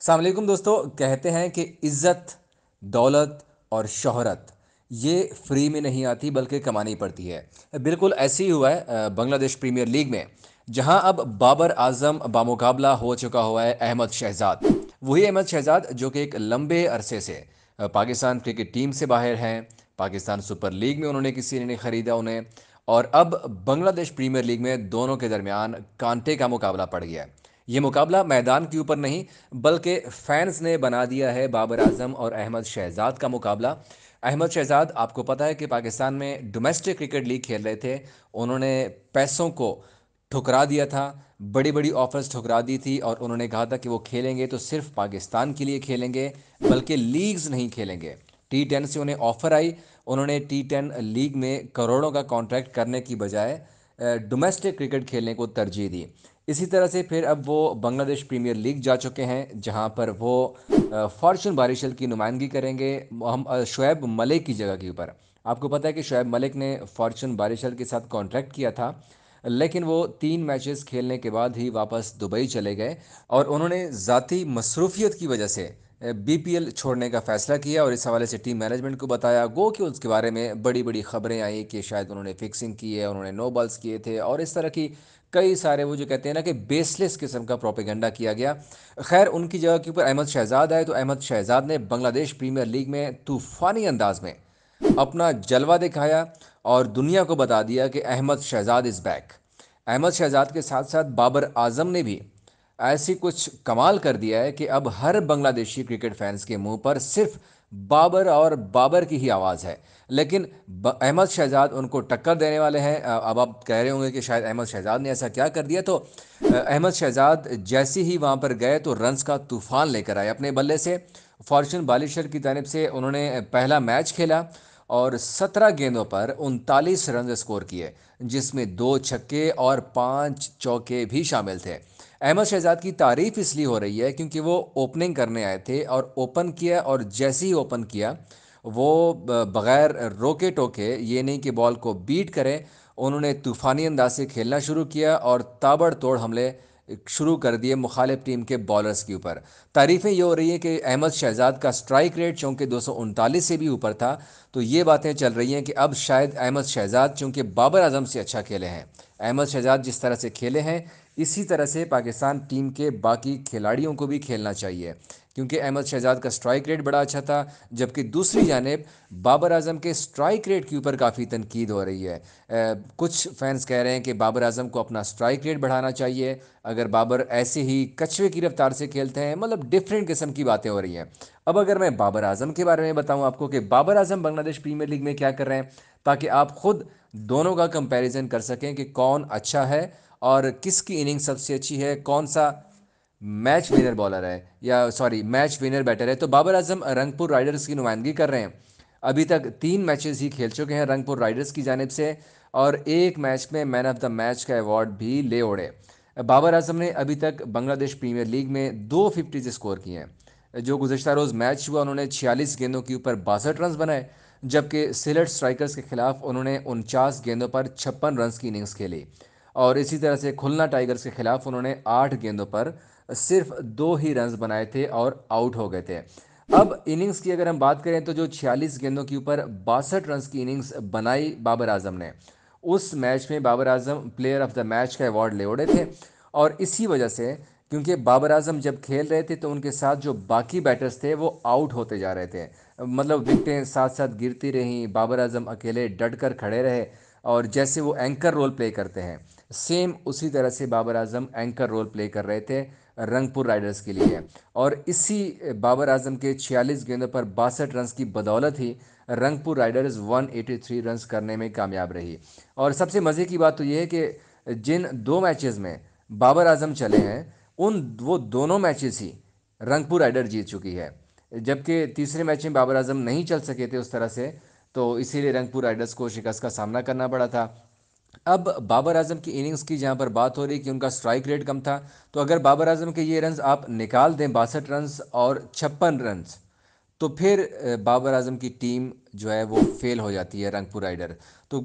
अलैक्म दोस्तों, कहते हैं कि इज़्ज़त, दौलत और शहरत, ये फ्री में नहीं आती, बल्कि कमानी पड़ती है। बिल्कुल ऐसे ही हुआ है बांग्लादेश प्रीमियर लीग में, जहाँ अब बाबर आज़म बामुकाबला हो चुका हुआ है अहमद शहजाद। वही अहमद शहजाद जो कि एक लंबे अरसे से पाकिस्तान क्रिकेट टीम से बाहर हैं। पाकिस्तान सुपर लीग में उन्होंने किसी ने ख़रीदा उन्हें, और अब बांग्लादेश प्रीमियर लीग में दोनों के दरमियान कांटे का मुकाबला पड़ गया है। ये मुकाबला मैदान के ऊपर नहीं, बल्कि फैंस ने बना दिया है बाबर आज़म और अहमद शहजाद का मुकाबला। अहमद शहजाद, आपको पता है कि पाकिस्तान में डोमेस्टिक क्रिकेट लीग खेल रहे थे। उन्होंने पैसों को ठुकरा दिया था बड़ी बड़ी ऑफर्स ठुकरा दी थी और उन्होंने कहा था कि वो खेलेंगे तो सिर्फ़ पाकिस्तान के लिए खेलेंगे, बल्कि लीग्स नहीं खेलेंगे। टी टेन से उन्हें ऑफ़र आई। उन्होंने टी टेन लीग में करोड़ों का कॉन्ट्रैक्ट करने की बजाय डोमेस्टिक क्रिकेट खेलने को तरजीह दी। इसी तरह से फिर अब वो बांग्लादेश प्रीमियर लीग जा चुके हैं, जहाँ पर वो फॉर्चून बारिशल की नुमाइंदगी करेंगे हम शुएब मलिक की जगह के ऊपर। आपको पता है कि शुएब मलिक ने फॉर्चून बारिशल के साथ कॉन्ट्रैक्ट किया था, लेकिन वो तीन मैचेस खेलने के बाद ही वापस दुबई चले गए और उन्होंने ज़ाती मसरूफियत की वजह से बीपीएल छोड़ने का फैसला किया और इस हवाले से टीम मैनेजमेंट को बताया, गो कि उसके बारे में बड़ी बड़ी खबरें आई कि शायद उन्होंने फिक्सिंग की है, उन्होंने नो बॉल्स किए थे और इस तरह की कई सारे वो जो कहते हैं ना कि बेसलेस किस्म का प्रोपेगेंडा किया गया। खैर, उनकी जगह के ऊपर अहमद शहजाद आए तो अहमद शहजाद ने बांग्लादेश प्रीमियर लीग में तूफ़ानी अंदाज में अपना जलवा दिखाया और दुनिया को बता दिया कि अहमद शहजाद इज़ बैक। अहमद शहजाद के साथ साथ बाबर आज़म ने भी ऐसी कुछ कमाल कर दिया है कि अब हर बांग्लादेशी क्रिकेट फैंस के मुँह पर सिर्फ़ बाबर और बाबर की ही आवाज़ है। लेकिन अहमद शहजाद उनको टक्कर देने वाले हैं। अब आप कह रहे होंगे कि शायद अहमद शहजाद ने ऐसा क्या कर दिया तो अहमद शहजाद जैसे ही वहाँ पर गए तो रन्स का तूफ़ान लेकर आए अपने बल्ले से। फॉर्चून बालिशर की जानब से उन्होंने पहला मैच खेला और सत्रह गेंदों पर उनतालीस रन स्कोर किए, जिसमें दो छक्के और पाँच चौके भी शामिल थे। अहमद शहजाद की तारीफ़ इसलिए हो रही है क्योंकि वो ओपनिंग करने आए थे और ओपन किया और जैसे ही ओपन किया, वो बग़ैर रोके टोके ये नहीं कि बॉल को बीट करें, उन्होंने तूफ़ानी अंदाज से खेलना शुरू किया और ताबड़तोड़ हमले शुरू कर दिए मुखालिफ टीम के बॉलर्स के ऊपर। तारीफ़ें ये हो रही हैं कि अहमद शहजाद का स्ट्राइक रेट चूँकि दो सौ उनतालीस से भी ऊपर था तो ये बातें चल रही हैं कि अब शायद अहमद शहजाद चूँकि बाबर आज़म से अच्छा खेले हैं। अहमद शहजाद जिस तरह से खेले हैं, इसी तरह से पाकिस्तान टीम के बाकी खिलाड़ियों को भी खेलना चाहिए। क्योंकि अहमद शहजाद का स्ट्राइक रेट बड़ा अच्छा था जबकि दूसरी जानब बाबर आज़म के स्ट्राइक रेट के ऊपर काफ़ी तनकीद हो रही है। आ, कुछ फैंस कह रहे हैं कि बाबर आज़म को अपना स्ट्राइक रेट बढ़ाना चाहिए। अगर बाबर ऐसे ही कछुए की रफ्तार से खेलते हैं मतलब डिफरेंट किस्म की बातें हो रही हैं। अब अगर मैं बाबर आज़म के बारे में बताऊँ आपको कि बाबर आज़म बांग्लादेश प्रीमियर लीग में क्या कर रहे हैं ताकि आप खुद दोनों का कंपेरिजन कर सकें कि कौन अच्छा है और किसकी इनिंग सबसे अच्छी है कौन सा मैच विनर बॉलर है, या सॉरी मैच विनर बैटर है तो बाबर आज़म रंगपुर राइडर्स की नुमाइंदगी कर रहे हैं। अभी तक तीन मैचेस ही खेल चुके हैं रंगपुर राइडर्स की जानब से, और एक मैच में मैन ऑफ़ द मैच का अवार्ड भी ले ओढ़े। बाबर आज़म ने अभी तक बांग्लादेश प्रीमियर लीग में दो फिफ्टीज स्कोर किए हैं। जो गुजशत रोज़ मैच हुआ, उन्होंने छियालीस गेंदों के ऊपर बासठ रन बनाए, जबकि सिलेट स्ट्राइकर्स के खिलाफ उन्होंने उनचास गेंदों पर छप्पन रन की इनिंग्स खेली। और इसी तरह से खुलना टाइगर्स के खिलाफ उन्होंने आठ गेंदों पर सिर्फ़ दो ही रन बनाए थे और आउट हो गए थे। अब इनिंग्स की अगर हम बात करें तो जो 46 गेंदों के ऊपर बासठ रन की इनिंग्स बनाई बाबर आज़म ने, उस मैच में Babar Azam player of the match का अवार्ड ले उड़े थे। और इसी वजह से, क्योंकि बाबर आज़म जब खेल रहे थे तो उनके साथ जो बाकी बैटर्स थे वो आउट होते जा रहे थे। मतलब विकटें साथ साथ गिरती रहीं, बाबर आज़म अकेले डट कर खड़े रहे। और जैसे वो एंकर रोल प्ले करते हैं। सेम उसी तरह से Babar Azam anchor role play कर रहे थे रंगपुर राइडर्स के लिए। और इसी बाबर आज़म के 46 गेंदों पर बासठ रन की बदौलत ही रंगपुर राइडर्स 183 रन करने में कामयाब रही। और सबसे मज़े की बात तो ये है कि जिन दो मैचेस में बाबर आज़म चले हैं, उन वो दोनों मैचेस ही रंगपुर राइडर जीत चुकी है। जबकि तीसरे मैच में बाबर आज़म नहीं चल सके थे उस तरह से तो इसीलिए रंगपुर राइडर्स को शिकस्त का सामना करना पड़ा था। अब बाबर आज़म की इनिंग्स की जहाँ पर बात हो रही कि उनका स्ट्राइक रेट कम था तो अगर बाबर आज़म के ये रन्स आप निकाल दें, बासठ रन और छप्पन रन तो फिर बाबर आज़म की टीम जो है वो फेल हो जाती है रंगपुर राइडर। तो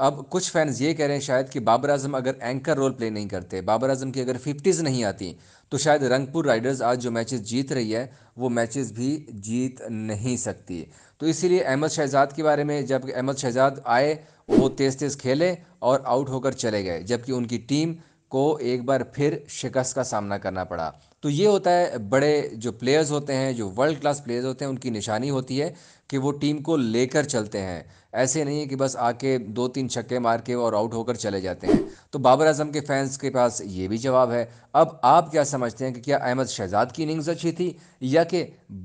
अब कुछ फैंस ये कह रहे हैं शायद कि बाबर आज़म अगर एंकर रोल प्ले नहीं करते, बाबर आज़म की अगर फिफ्टीज़ नहीं आती तो शायद रंगपुर राइडर्स आज जो मैचेस जीत रही है, वो मैचेस भी जीत नहीं सकती। तो इसीलिए अहमद शहजाद के बारे में, जब अहमद शहजाद आए, वो तेज़ तेज़ खेले और आउट होकर चले गए, जबकि उनकी टीम को एक बार फिर शिकस्त का सामना करना पड़ा। तो ये होता है, बड़े जो प्लेयर्स होते हैं, जो वर्ल्ड क्लास प्लेयर्स होते हैं, उनकी निशानी होती है कि वो टीम को लेकर चलते हैं। ऐसे नहीं है कि बस आके दो तीन छक्के मार के और आउट होकर चले जाते हैं। तो बाबर आज़म के फैंस के पास ये भी जवाब है। अब आप क्या समझते हैं कि क्या अहमद शहजाद की इनिंग्स अच्छी थी या कि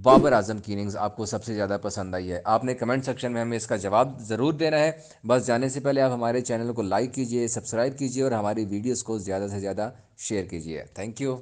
बाबर आज़म की इनिंग्स आपको सबसे ज़्यादा पसंद आई है? आपने कमेंट सेक्शन में हमें इसका जवाब ज़रूर देना है। बस जाने से पहले आप हमारे चैनल को लाइक कीजिए सब्सक्राइब कीजिए और हमारी वीडियोज़ को ज़्यादा से ज़्यादा शेयर कीजिए। Thank you